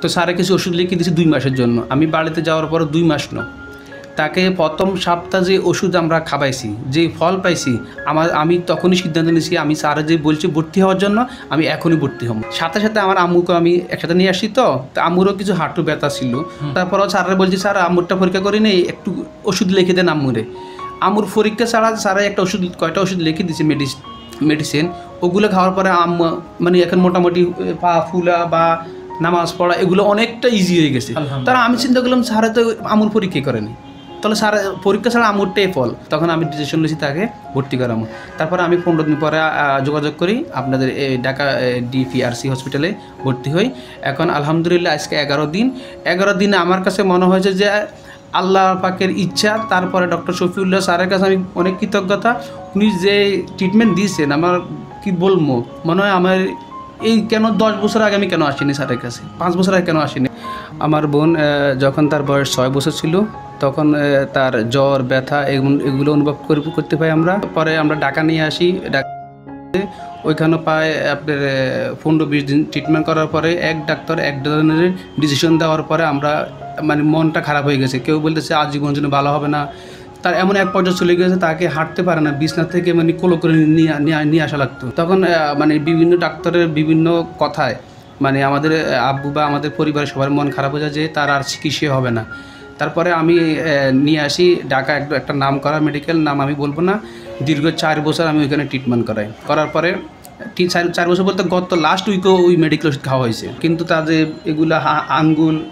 তো স্যারে কিছু ওষুধ লিখে দিয়েছে দুই মাসের জন্য। আমি বাড়িতে যাওয়ার পর দুই মাস ন তাকে প্রথম সপ্তাহ যে ওষুধ আমরা খাবাইছি যে ফল পাইছি আমার আমি তখনই সিদ্ধান্ত নিয়েছি আমি স্যারে যে বলছি ভর্তি হওয়ার জন্য আমি এখনই ভর্তি হব। সাথে সাথে আমার আম্মুকে আমি একসাথে নিয়ে আসি তো তো আম্মুরও কিছু হাঁটু ব্যথা ছিল। তারপরও স্যাররা বলছি স্যার আম্মুরটা পরীক্ষা করি নেই একটু ওষুধ লিখে দেন আম্মুরে। আম্মুর পরীক্ষা ছাড়া স্যারা একটা ওষুধ কয়টা ওষুধ লিখে দিয়েছে মেডিসিন মেডিসিন ওগুলো খাওয়ার পরে আম্মা মানে এখন মোটামুটি পা ফুলা বা নামাজ পড়া এগুলো অনেকটা ইজি হয়ে গেছে। তারা আমি চিন্তা করলাম স্যারে তো আমুর পরীক্ষা করেনি। তাহলে স্যার পরীক্ষা ছাড়া আমুরটাই ফল। তখন আমি ডিসিশন নিয়েছি তাকে ভর্তি করামো তারপরে আমি পনেরো দিন পরে যোগাযোগ করি আপনাদের এই ঢাকা ডিপিআরসি হসপিটালে ভর্তি হই। এখন আলহামদুলিল্লাহ আজকে এগারো দিন। এগারো দিনে আমার কাছে মনে হয়েছে যে আল্লাহ পাকের ইচ্ছা তারপরে ডক্টর শফিউল্লাহ স্যারের কাছে আমি অনেক কৃতজ্ঞতা। উনি যে ট্রিটমেন্ট দিয়েছেন আমার কি বলব? মনে হয় আমার এই কেন দশ বছর আগে আমি কেন আসিনি স্যারের কাছে? পাঁচ বছর আগে কেন আসিনি? আমার বোন যখন তার বয়স ছয় বছর ছিল, তখন তার জ্বর, ব্যথা এগুলো- অনুভব করে- করতে পাই আমরা। পরে আমরা ঢাকা নিয়ে আসি। ওইখানে প্রায় আপনার পনেরো বিশ দিন ট্রিটমেন্ট করার পরে এক ডাক্তার, এক ডিসিশন দেওয়ার পরে আমরা মানে মনটা খারাপ হয়ে গেছে। কেউ বলতেছে, আজীবন জন্য ভালো হবে না। তার এমন এক পর্যায়ে চলে গেছে তাকে হাঁটতে পারে না, বিছনা থেকে মানে কোলো করে নিয়ে, নিয়ে- আসা লাগতো। তখন মানে বিভিন্ন ডাক্তারের বিভিন্ন কথায় মানে আমাদের আব্বু বা আমাদের পরিবারের সবার মন খারাপ হয়ে যায় যে তার আর চিকিৎসা হবে না। তারপরে আমি নিয়ে আসি ঢাকা একটা একটা নাম করা মেডিকেল নাম আমি বলব না, দীর্ঘ চার বছর আমি ওইখানে ট্রিটমেন্ট করাই। করার পরে ঠিক চার চার বছর বলতে গত লাস্ট উইকও ওই মেডিকেল ওষুধ খাওয়া হয়েছে। কিন্তু তাদের এগুলা আঙ্গুল,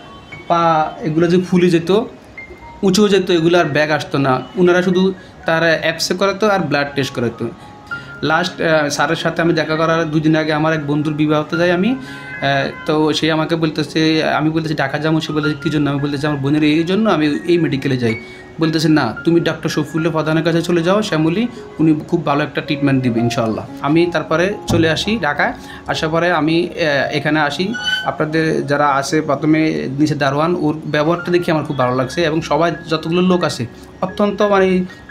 পা, এগুলো যে ফুলে যেত উঁচু যেত, এগুলো আর ব্যাগ আসতো না। ওনারা শুধু তারা অ্যাপসে করাতো আর ব্লাড টেস্ট করাতো। লাস্ট স্যারের সাথে আমি দেখা করার দুদিন আগে আমার এক বন্ধুর বিবাহ হতে যাই আমি। তো সে আমাকে বলতেছে আমি বলতেছি ঢাকা যাব সে বলতেছে কী জন্য? আমি বলতেছি আমার বোনের এই জন্য আমি এই মেডিকেলে যাই। বলতেছে না তুমি ডক্টর শফিউল্লাহ প্রধানের কাছে চলে যাও শ্যামলি উনি খুব ভালো একটা ট্রিটমেন্ট দিবে ইনশাল্লাহ আমি তারপরে চলে আসি ঢাকায়। আসার পরে আমি এখানে আসি। আপনাদের যারা আছে প্রথমে নিচে দারোয়ান ওর ব্যবহারটা দেখে আমার খুব ভালো লাগছে এবং সবাই যতগুলো লোক আছে অত্যন্ত মানে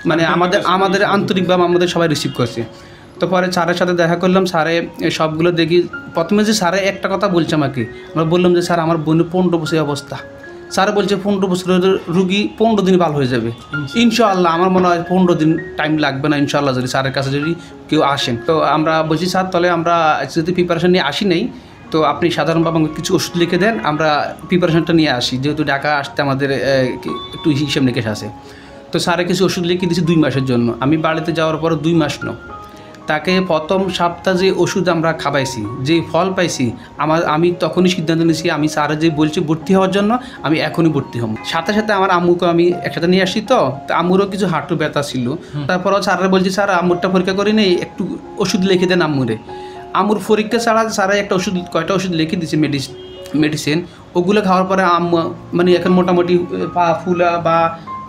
মানে আমাদের আমাদের আন্তরিকভাবে আমাদের সবাই রিসিভ করছে। তো পরে স্যারের সাথে দেখা করলাম স্যারে সবগুলো দেখি। প্রথমে যে স্যারে একটা কথা বলছে আমাকে আমরা বললাম যে স্যার আমার বোনের পনেরো বছর অবস্থা। স্যার বলছে পনেরো বছরের রুগী পনেরো দিন ভালো হয়ে যাবে। ইনশাআল্লাহ। আমার মনে হয় পনেরো দিন টাইম লাগবে না ইনশাআল্লাহ যদি স্যারের কাছে যদি কেউ আসেন। তো আমরা বলছি স্যার তাহলে আমরা যদি প্রিপারেশন নিয়ে আসি নাই তো আপনি সাধারণভাবে আমাকে কিছু ওষুধ লিখে দেন আমরা প্রিপারেশনটা নিয়ে আসি। যেহেতু ঢাকা আসতে আমাদের একটু হিসেব নিকেশ আছে। তো স্যারে কিছু ওষুধ লিখে দিয়েছে দুই মাসের জন্য। আমি বাড়িতে যাওয়ার পর দুই মাস ন তাকে প্রথম সপ্তাহ যে ওষুধ আমরা খাবাইছি যে ফল পাইছি আমার আমি তখনই সিদ্ধান্ত নিয়েছি আমি স্যারে যে বলছি ভর্তি হওয়ার জন্য আমি এখনই ভর্তি হব। সাথে সাথে আমার আম্মুকে আমি একসাথে নিয়ে আসি তো আম্মুরও কিছু হাঁটু ব্যথা ছিল। তারপরও স্যাররা বলছি স্যার আম্মুরটা পরীক্ষা করি নেই একটু ওষুধ লিখে দেন আম্মুরে। আম্মুর পরীক্ষা ছাড়া স্যারা একটা ওষুধ কয়টা ওষুধ লিখে দিয়েছে মেডিসিন মেডিসিন। ওগুলো খাওয়ার পরে আম মানে এখন মোটামুটি পা ফুলা বা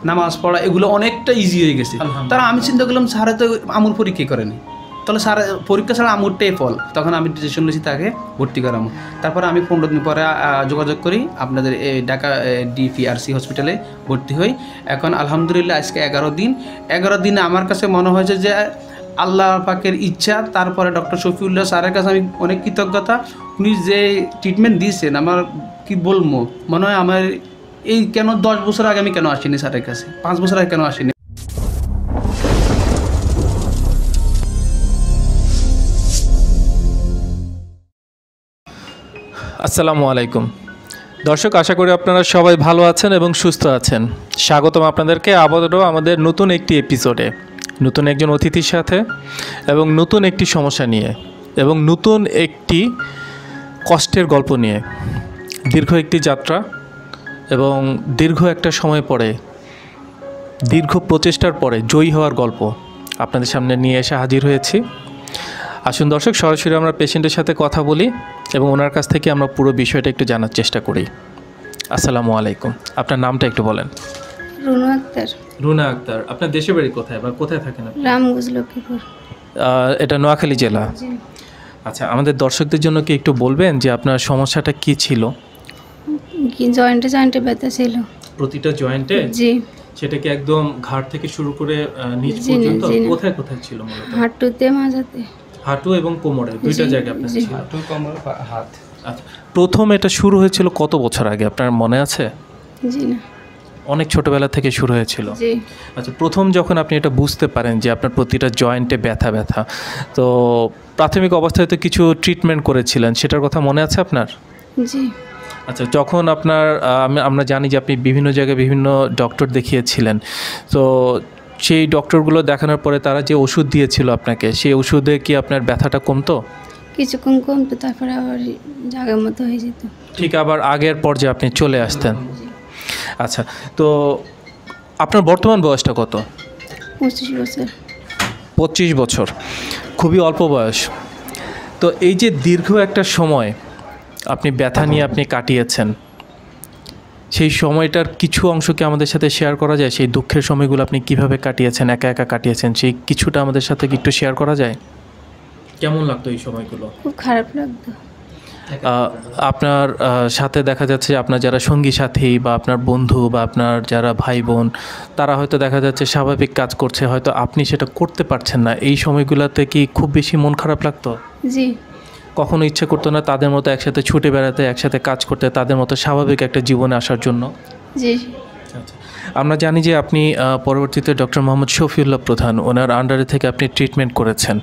নামাজ পড়া এগুলো অনেকটা ইজি হয়ে গেছে। তারা আমি চিন্তা করলাম স্যারে তো আমুর পরীক্ষা করেনি। তাহলে স্যার, পরীক্ষা ছাড়া আমুরটাই ফল। তখন আমি ডিসিশন নিয়েছি তাকে ভর্তি করামো তারপর আমি পনেরো দিন পরে যোগাযোগ করি আপনাদের এই ঢাকা ডিপিআরসি হসপিটালে ভর্তি হই। এখন আলহামদুলিল্লাহ আজকে এগারো দিন। এগারো দিনে আমার কাছে মনে হয়েছে যে আল্লাহ পাকের ইচ্ছা, তারপরে ডক্টর শফিউল্লাহ স্যারের কাছে আমি অনেক কৃতজ্ঞতা। উনি যে ট্রিটমেন্ট দিয়েছেন, আমার কি বলব? মনে হয় আমার এই কেন দশ বছর আগে আমি কেন আসিনি স্যারের কাছে? পাঁচ বছর আগে কেন আসিনি? আসসালামু আলাইকুম। দর্শক, আশা করি আপনারা সবাই ভালো আছেন এবং সুস্থ আছেন। স্বাগতম আপনাদেরকে আবারও আমাদের নতুন একটি এপিসোডে নতুন একজন অতিথির সাথে এবং নতুন একটি সমস্যা নিয়ে এবং নতুন একটি কষ্টের গল্প নিয়ে। দীর্ঘ একটি যাত্রা এবং দীর্ঘ একটা সময় পরে, দীর্ঘ প্রচেষ্টার পরে জয়ী হওয়ার গল্প আপনাদের সামনে নিয়ে এসে হাজির হয়েছি। আসুন দর্শক সরাসরি আমরা পেশেন্টের সাথে কথা বলি এবং ওনার কাছ থেকে আমরা পুরো বিষয়টা একটু জানার চেষ্টা করি। আসসালামু আলাইকুম। আপনার নামটা একটু বলেন। রুনু আক্তার। রুনা আক্তার আপনার দেশের বাড়ি কোথায় বা কোথায় থাকেন আপনি? রামগঞ্জ লক্ষ্মীপুর। এটা নোয়াখালী জেলা? আচ্ছা আমাদের দর্শকদের জন্য কি একটু বলবেন যে আপনার সমস্যাটা কি ছিল? কি জয়েন্টে জয়েন্টে ব্যথা ছিল। প্রতিটা জয়েন্টে? জি। সেটা কি একদম ঘাট থেকে শুরু করে নিচ পর্যন্ত? কোথায় কোথায় ছিল মূলত? হাঁটুতে মাঝাতে। হাঁটু এবং কোমরে দুইটা জি, জায়গায় আপনার ছিল হাঁটু কোমর হাত। আচ্ছা প্রথম এটা শুরু হয়েছিল কত বছর আগে? আপনার মনে আছে? জি না। অনেক ছোটবেলা থেকে শুরু হয়েছিল। আচ্ছা প্রথম যখন আপনি এটা বুঝতে পারেন যে আপনার প্রতিটা জয়েন্টে ব্যথা ব্যথা তো প্রাথমিক অবস্থায় তো কিছু ট্রিটমেন্ট করেছিলেন সেটার কথা মনে আছে আপনার? জি। আচ্ছা যখন আপনার আমরা জানি যে আপনি বিভিন্ন জায়গায় বিভিন্ন ডক্টর দেখিয়েছিলেন তো সেই ডক্টরগুলো দেখানোর পরে তারা যে ওষুধ দিয়েছিল আপনাকে সেই ওষুধে কি আপনার ব্যথাটা কমতো? কিছুক্ষণ কমতো তারপরে আবার জায়গার মতো হয়ে যেত। ঠিক আবার আগের পর্যায়ে আপনি চলে আসতেন। আচ্ছা তো আপনার বর্তমান বয়সটা কত? পঁচিশ বছর। পঁচিশ বছর খুবই অল্প বয়স। তো এই যে দীর্ঘ একটা সময় আপনি ব্যথা নিয়ে আপনি কাটিয়েছেন সেই সময়টার কিছু অংশকে আমাদের সাথে শেয়ার করা যায়? সেই দুঃখের সময়গুলো আপনি কীভাবে কাটিয়েছেন? একা একা কাটিয়েছেন? সেই কিছুটা আমাদের সাথে কি একটু শেয়ার করা যায়? কেমন লাগতো এই সময়গুলো? খুব খারাপ লাগতো। আপনার সাথে দেখা যাচ্ছে আপনার যারা সঙ্গী সাথী বা আপনার বন্ধু বা আপনার যারা ভাই বোন তারা হয়তো দেখা যাচ্ছে স্বাভাবিক কাজ করছে হয়তো আপনি সেটা করতে পারছেন না। এই সময়গুলোতে কি খুব বেশি মন খারাপ লাগতো? জি। কখনো ইচ্ছে করতো না তাদের মতো একসাথে ছুটে বেড়াতে একসাথে কাজ করতে তাদের মতো স্বাভাবিক একটা জীবনে আসার জন্য। জি। আমরা জানি যে আপনি পরবর্তীতে ডক্টর মোহাম্মদ শফিউল্লাহ প্রধান ওনার আন্ডারে থেকে আপনি ট্রিটমেন্ট করেছেন।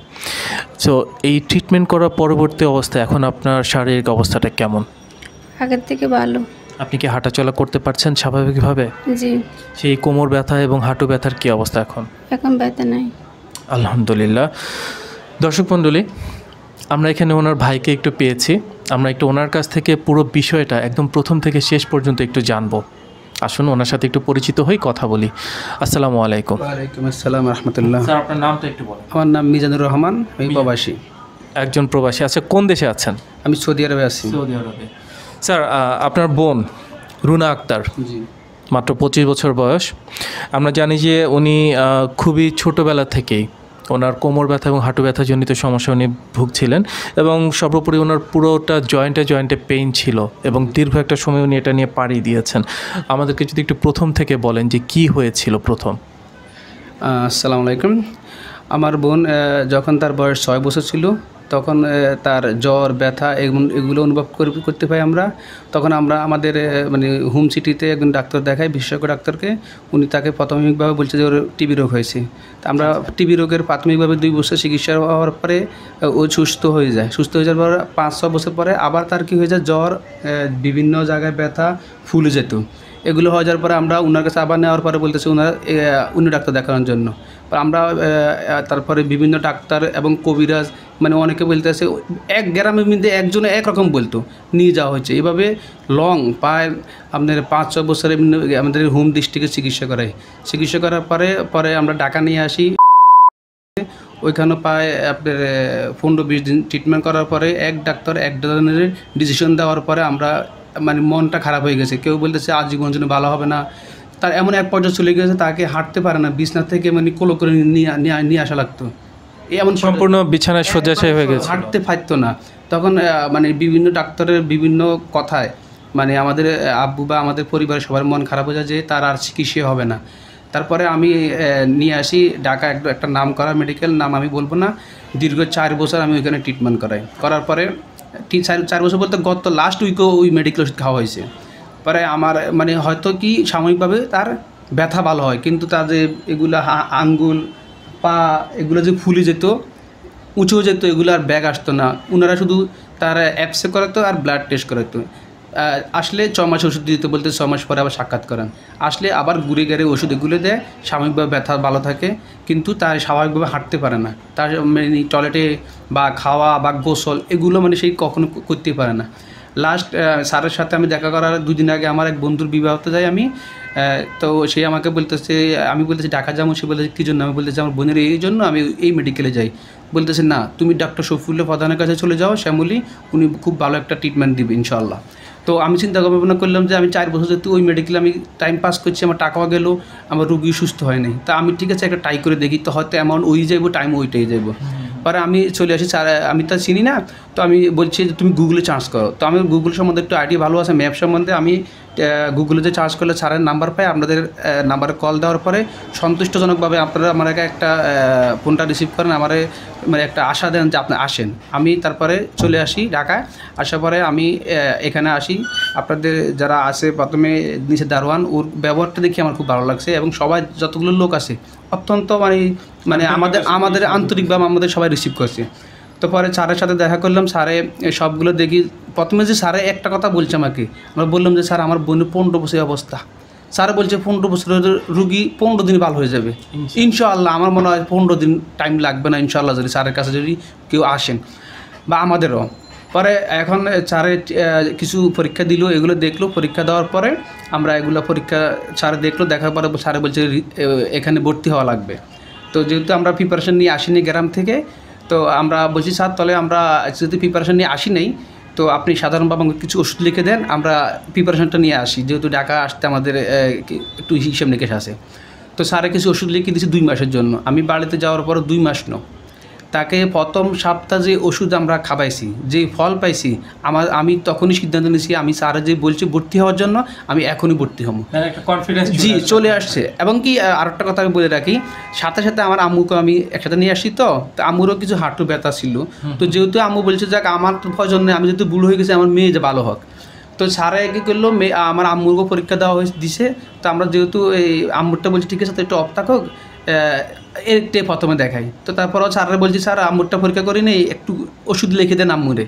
সো এই ট্রিটমেন্ট করার পরবর্তী অবস্থা এখন আপনার শারীরিক অবস্থাটা কেমন? আগের থেকে ভালো। আপনি কি হাঁটাচলা করতে পারছেন স্বাভাবিকভাবে? জি। সেই কোমর ব্যথা এবং হাঁটু ব্যথার কী অবস্থা এখন? এখন ব্যথা নাই। আলহামদুলিল্লাহ। দর্শক মণ্ডলী আমরা এখানে ওনার ভাইকে একটু পেয়েছি। আমরা একটু ওনার কাছ থেকে পুরো বিষয়টা একদম প্রথম থেকে শেষ পর্যন্ত একটু জানব। আসুন ওনার সাথে একটু পরিচিত হই কথা বলি। আসসালামু আলাইকুম। ওয়ালাইকুম আসসালাম রহমতুল্লাহ। স্যার আপনার নামটা একটু বলেন। আমার নাম মিজানুর রহমান আমি প্রবাসী। একজন প্রবাসী। আচ্ছা কোন দেশে আছেন? আমি সৌদি আরবে আছি। সৌদি আরবে। স্যার আপনার বোন রুনা আক্তার জি। মাত্র পঁচিশ বছর বয়স। আমরা জানি যে উনি খুবই ছোটোবেলা থেকেই ওনার কোমর ব্যথা এবং হাঁটু ব্যথা জনিত সমস্যা উনি ভুগছিলেন এবং সর্বোপরি ওনার পুরোটা জয়েন্টে জয়েন্টে পেইন ছিল এবং দীর্ঘ একটা সময় উনি এটা নিয়ে পাড়ি দিয়েছেন। আমাদেরকে যদি একটু প্রথম থেকে বলেন যে কি হয়েছিল প্রথম। আসসালামু আলাইকুম। আমার বোন যখন তার বয়স ছয় বছর ছিল তখন তার জ্বর ব্যথা এগুলো- এগুলো অনুভব কর- করতে পাই আমরা। তখন আমরা আমাদের মানে হোম সিটিতে একজন ডাক্তার দেখাই বিশেষজ্ঞ ডাক্তারকে। উনি তাকে প্রাথমিকভাবে বলছে যে ওর টিবি রোগ হয়েছে। তা আমরা টিবি রোগের প্রাথমিকভাবে দুই বছর চিকিৎসা হওয়ার পরে ও সুস্থ হয়ে যায়। সুস্থ হয়ে যাওয়ার পর পাঁচ ছ বছর পরে আবার তার কী হয়ে যায়? জ্বর বিভিন্ন জায়গায় ব্যথা ফুলে যেত। এগুলো হয়ে যাওয়ার পরে আমরা ওনার কাছে আবার নেওয়ার পরে বলতেছি ওনার অন্য ডাক্তার দেখানোর জন্য। আমরা তারপরে বিভিন্ন ডাক্তার এবং কবিরাজ মানে অনেকে বলতেছে, এক গ্রামের মধ্যে একজনে একরকম বলতো, নিয়ে যাওয়া হয়েছে। এভাবে লং প্রায় আপনার পাঁচ ছ বছরে আমাদের হোম ডিস্ট্রিক্টে চিকিৎসা করাই চিকিৎসা করার পরে পরে আমরা ডাকা নিয়ে আসি। ওইখানে প্রায় আপনার পনেরো, বিশ দিন ট্রিটমেন্ট করার পরে এক ডাক্তার, এক ধরনের ডিসিশন দেওয়ার পরে আমরা মানে মনটা খারাপ হয়ে গেছে। কেউ বলতেছে আজীবন জন্য ভালো হবে না। তার এমন এক পর্যায়ে চলে গেছে তাকে হাঁটতে পারে না বিছনা থেকে মানে কোলো করে নিয়ে নিয়ে আসা লাগতো। এমন সম্পূর্ণ বিছানায় শয্যাশায়ী হয়ে গেছে। হাঁটতে পারতো না। তখন মানে বিভিন্ন ডাক্তারের বিভিন্ন কথায় মানে আমাদের আব্বু বা আমাদের পরিবারের সবার মন খারাপ হয়ে যায় যে তার আর চিকিৎসা হবে না। তারপরে আমি নিয়ে আসি ঢাকা একটা একটা নাম করা মেডিকেল নাম আমি বলব না। দীর্ঘ চার বছর আমি ওইখানে ট্রিটমেন্ট করাই। করার পরে তিন চার চার বছর বলতে গত লাস্ট উইকও ওই মেডিকেল ওষুধ খাওয়া হয়েছে। পরে আমার মানে হয়তো কি সাময়িকভাবে তার ব্যথা ভালো হয়, কিন্তু তার যে এগুলো আঙ্গুল, পা, এগুলো যে ফুলে যেত উঁচু যেত, এগুলো আর ব্যাগ আসতো না। ওনারা শুধু তার অ্যাপসে করাতো আর ব্লাড টেস্ট করাতো। আসলে ছ মাস ওষুধ দিতে বলতে ছ মাস পরে আবার সাক্ষাৎ করান। আসলে আবার ঘুরে গেড়ে ওষুধ এগুলো দেয়, স্বাভাবিকভাবে ব্যথা ভালো থাকে, কিন্তু তার স্বাভাবিকভাবে হাঁটতে পারে না। তার মানে টয়লেটে বা খাওয়া বা গোসল এগুলো মানে সেই কখনো করতে পারে না। লাস্ট স্যারের সাথে আমি দেখা করার দুদিন আগে আমার এক বন্ধুর বিবাহতে যাই আমি তো সে আমাকে বলতেছে, আমি বলতেছি, ঢাকা যাব? সে বলতেছে, কী জন্য? আমি বলতেছি, আমার বোনের এই জন্য আমি এই মেডিকেলে যাই। বলতেছে, না, তুমি ডাক্তার শফিউল্লাহ প্রধানের কাছে চলে যাও, শ্যামলি, উনি খুব ভালো একটা ট্রিটমেন্ট দিবে ইনশাল্লাহ তো আমি চিন্তা ভাবনা করলাম যে আমি চার বছর যেহেতু ওই মেডিকেলে আমি টাইম পাস করছি, আমার টাকাও গেলো, আমার রুগী সুস্থ হয় নাই। তা আমি ঠিক আছে একটা ট্রাই করে দেখি, তো হয়তো অ্যামাউন্ট ওই যাইবো টাইম ওইটাই যাইবো। পরে আমি চলে আসি আমি তা চিনি না, তো আমি বলছি যে তুমি গুগলে চার্জ করো। তো আমি গুগল সম্বন্ধে একটু আইডিয়া ভালো আছে ম্যাপ সম্বন্ধে আমি গুগলে যে চার্জ করলে ছাড়ের নাম্বার পাই আপনাদের নাম্বারে কল দেওয়ার পরে সন্তুষ্টজনকভাবে আপনারা আমার একটা ফোনটা রিসিভ করেন আমার মানে একটা আশা দেন যে আপনি আসেন। আমি তারপরে চলে আসি ঢাকায় আসার পরে আমি এখানে আসি। আপনাদের যারা আছে প্রথমে নিচে দারোয়ান ওর ব্যবহারটা দেখে আমার খুব ভালো লাগছে এবং সবাই যতগুলো লোক আছে অত্যন্ত মানে মানে আমাদের আমাদের আন্তরিকভাবে আমাদের সবাই রিসিভ করছে। তো পরে স্যারের সাথে দেখা করলাম স্যারে সবগুলো দেখি। প্রথমে যে স্যারে একটা কথা বলছে আমাকে আমরা বললাম যে স্যার আমার বোনের পনেরো বছর অবস্থা। স্যার বলছে পনেরো বছরের রুগী পনেরো দিন ভালো হয়ে যাবে। ইনশাআল্লাহ। আমার মনে হয় পনেরো দিন টাইম লাগবে না ইনশাআল্লাহ যদি স্যারের কাছে যদি কেউ আসেন বা আমাদেরও। পরে এখন স্যারে কিছু পরীক্ষা দিল এগুলো দেখল। পরীক্ষা দেওয়ার পরে আমরা এগুলো পরীক্ষা স্যারে দেখল দেখার পরে স্যারে বলছে এখানে ভর্তি হওয়া লাগবে। তো যেহেতু আমরা প্রিপারেশন নিয়ে আসিনি গ্রাম থেকে তো আমরা বলছি, স্যার, তাহলে আমরা যদি প্রিপারেশন নিয়ে আসি নাই, তো আপনি সাধারণভাবে আমাকে কিছু ওষুধ লিখে দেন, আমরা প্রিপারেশনটা নিয়ে আসি। যেহেতু ঢাকা আসতে আমাদের একটু হিসেব নিকেশ আছে। তো স্যারে কিছু ওষুধ লিখে দিয়েছি দুই মাসের জন্য। আমি বাড়িতে যাওয়ার পর দুই মাস নো তাকে প্রথম সপ্তাহ যে ওষুধ আমরা খাবাইছি যে ফল পাইছি আমার আমি তখনই সিদ্ধান্ত নিয়েছি আমি স্যার যে বলছি ভর্তি হওয়ার জন্য আমি এখনই ভর্তি হব। কনফিডেন্স জি চলে আসছে। এবং কি আর একটা কথা আমি বলে রাখি সাথে সাথে আমার আম্মুকে আমি একসাথে নিয়ে আসি তো তো আম্মুরও কিছু হাঁটু ব্যথা ছিল। তো যেহেতু আম্মু বলছে যাক আমার প্রয়োজন আমি যেহেতু বুড়ো হয়ে গেছি আমার মেয়ে যে ভালো হোক। তো স্যারে কি করল মেয়ে আমার আম্মুরও পরীক্ষা দেওয়া হয়েছে দিছে। তো আমরা যেহেতু এই আম্মুরটা বলছি ঠিক আছে তো একটু অফ থাকুক। একটে প্রথমে দেখাই। তো তারপর স্যারের বলছি স্যার আমুরটা পরীক্ষা করি নেই একটু ওষুধ লিখে দেন আমুরে।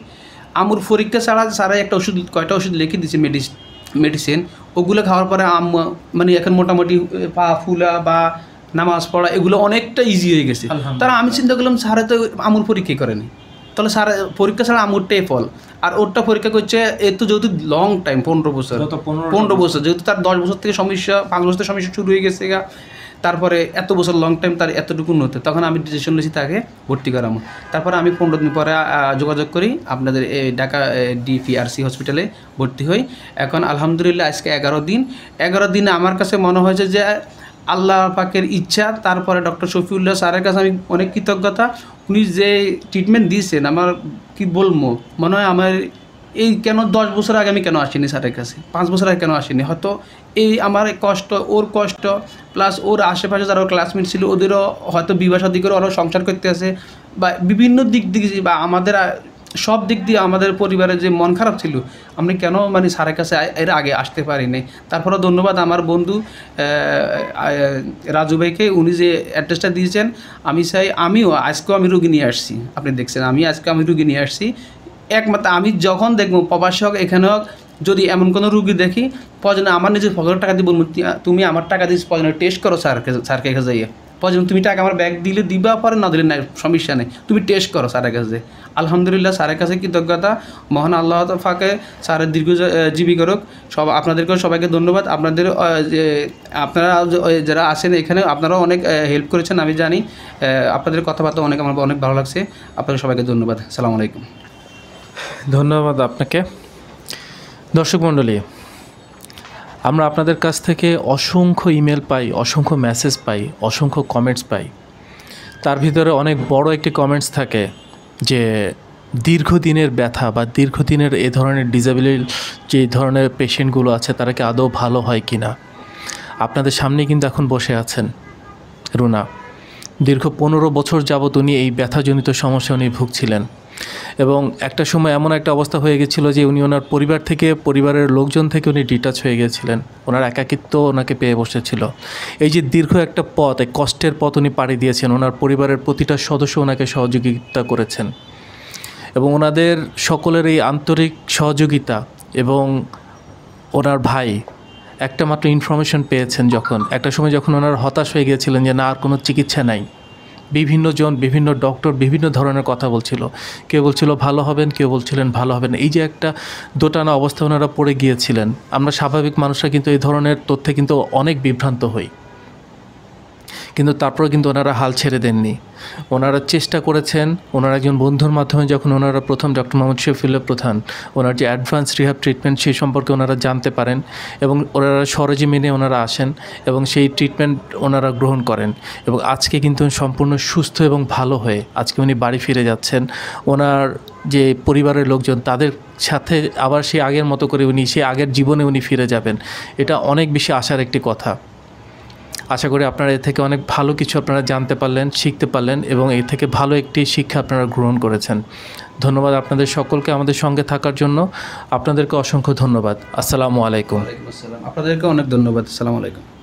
আমুর পরীক্ষা ছাড়া স্যারা একটা ওষুধ কয়টা ওষুধ লিখে দিচ্ছে মেডিসিন মেডিসিন ওগুলো খাওয়ার পরে আম মানে এখন মোটামুটি পা ফুলা বা নামাজ পড়া এগুলো অনেকটা ইজি হয়ে গেছে। তারা আমি চিন্তা করলাম স্যারে তো আমুর পরীক্ষা করেনি তাহলে স্যার পরীক্ষা ছাড়া আমুরটাই ফল আর ওরটা পরীক্ষা করছে এ তো যেহেতু লং টাইম পনেরো বছর। পনেরো বছর যেহেতু তার দশ বছর থেকে সমস্যা পাঁচ বছর থেকে সমস্যা শুরু হয়ে গেছে গা। তারপরে এত বছর লং টাইম তার এতটুকু হতে তখন আমি ডিসিশন নিয়েছি তাকে ভর্তি করাবো। তারপরে আমি পনেরো দিন পরে যোগাযোগ করি, আপনাদের ঢাকা ডিপিআরসি হসপিটালে ভর্তি হই। এখন আলহামদুলিল্লাহ আজকে এগারো দিন। এগারো দিনে আমার কাছে মনে হয়েছে যে, আল্লাহ পাকের ইচ্ছা, তারপরে ডক্টর শফিউল্লাহ স্যারের কাছে আমি অনেক কৃতজ্ঞতা। উনি যে ট্রিটমেন্ট দিয়েছেন, আমার কি বলব? মনে হয় আমার এই কেন দশ বছর আগে আমি কেন আসিনি স্যারের কাছে? পাঁচ বছর আগে কেন আসিনি? হয়তো এই আমার কষ্ট, ওর কষ্ট প্লাস ওর আশেপাশে যারা ক্লাসমেট ছিল, ওদেরও হয়তো বিবাহ শাদী করে ওরাও সংসার করতে আছে বা বিভিন্ন দিক দিয়ে বা আমাদের সব দিক দিয়ে আমাদের পরিবারের যে মন খারাপ ছিল, আমি কেন মানে স্যারের কাছে এর আগে আসতে পারিনি? তারপরে ধন্যবাদ আমার বন্ধু রাজু ভাইকে, উনি যে অ্যাড্রেসটা দিয়েছেন, আমি চাই আমিও আজকেও আমি রুগী নিয়ে আসছি। আপনি দেখছেন আমি আজকে আমি রুগী নিয়ে আসছি। একমাত্র আমি যখন দেখব, প্রবাসী হোক, এখানে হোক, যদি এমন কোনো রুগী দেখি, প্রয়োজনে আমার নিজের পকেটের টাকা দিয়ে তুমি আমার টাকা দিয়ে প্রয়োজনে টেস্ট করো স্যারকে স্যারকে কাছে যাইয়ে। প্রয়োজন, তুমি টাকা আমার ব্যাগ দিলে দিবা, পরে না দিলে না সমস্যা নেই। তুমি টেস্ট করো স্যারের কাছে। আলহামদুলিল্লাহ, স্যারের কাছে কৃতজ্ঞতা, মহান আল্লাহ ফাঁকে স্যারের দীর্ঘ জীবী করুক। সব, আপনাদেরকেও সবাইকে ধন্যবাদ। আপনাদের আপনারা যারা আছেন এখানে, আপনারাও অনেক হেল্প করেছেন, আমি জানি। আপনাদের কথাবার্তা অনেক, আমার অনেক ভালো লাগছে। আপনাদের সবাইকে ধন্যবাদ। সালাম আলাইকুম। ধন্যবাদ আপনাকে। দর্শক মণ্ডলী, আমরা আপনাদের কাছ থেকে অসংখ্য ইমেল পাই, অসংখ্য মেসেজ পাই, অসংখ্য কমেন্টস পাই। তার ভিতরে অনেক বড় একটি কমেন্টস থাকে যে, দীর্ঘদিনের ব্যথা বা দীর্ঘদিনের এ ধরনের ডিসেবিলিটি যে ধরনের পেশেন্টগুলো আছে, তারা কি আদৌ ভালো হয় কি না? আপনাদের সামনে কিন্তু এখন বসে আছেন রুনা। দীর্ঘ পনেরো বছর যাবত উনি এই ব্যথাজনিত সমস্যা উনি ভুগছিলেন। এবং একটা সময় এমন একটা অবস্থা হয়ে গেছিল যে উনি ওনার পরিবার থেকে, পরিবারের লোকজন থেকে উনি ডিটাচ হয়ে গেছিলেন। ওনার একাকিত্ব ওনাকে পেয়ে বসেছিল। এই যে দীর্ঘ একটা পথ, এই কষ্টের পথ উনি পাড়ি দিয়েছেন, ওনার পরিবারের প্রতিটা সদস্য ওনাকে সহযোগিতা করেছেন। এবং ওনাদের সকলের এই আন্তরিক সহযোগিতা এবং ওনার ভাই একটা মাত্র ইনফরমেশন পেয়েছেন যখন। একটা সময় যখন ওনার হতাশ হয়ে গিয়েছিলেন যে না, আর কোনো চিকিৎসা নাই। বিভিন্ন জন বিভিন্ন ডক্টর বিভিন্ন ধরনের কথা বলছিল। কেউ বলছিল, ভালো হবেন। কেউ বলছিলেন, ভালো হবেন। এই যে একটা দোটানা অবস্থা ওনারা পড়ে গিয়েছিলেন। আমরা স্বাভাবিক মানুষরা কিন্তু এই ধরনের তথ্যে কিন্তু অনেক বিভ্রান্ত হই। কিন্তু তারপরে কিন্তু ওনারা হাল ছেড়ে দেননি। ওনারা চেষ্টা করেছেন, ওনার একজন বন্ধুর মাধ্যমে যখন ওনারা প্রথম ডক্টর মোহাম্মদ শফিউল্লাহ প্রধান, ওনার যে অ্যাডভান্স রিহাব ট্রিটমেন্ট সেই সম্পর্কে ওনারা জানতে পারেন এবং ওনারা সরজমিনে ওনারা আসেন এবং সেই ট্রিটমেন্ট ওনারা গ্রহণ করেন এবং আজকে কিন্তু সম্পূর্ণ সুস্থ এবং ভালো হয়ে আজকে উনি বাড়ি ফিরে যাচ্ছেন। ওনার যে পরিবারের লোকজন, তাদের সাথে আবার সেই আগের মতো করে উনি সেই আগের জীবনে উনি ফিরে যাবেন। এটা অনেক বেশি আশার একটি কথা। আশা করি আপনারা এ থেকে অনেক ভালো কিছু আপনারা জানতে পারলেন, শিখতে পারলেন এবং এ থেকে ভালো একটি শিক্ষা আপনারা গ্রহণ করেছেন। ধন্যবাদ আপনাদের সকলকে আমাদের সঙ্গে থাকার জন্য। আপনাদেরকে অসংখ্য ধন্যবাদ। আসসালামু আলাইকুম। আপনাদেরকে অনেক ধন্যবাদ। আসসালামু আলাইকুম।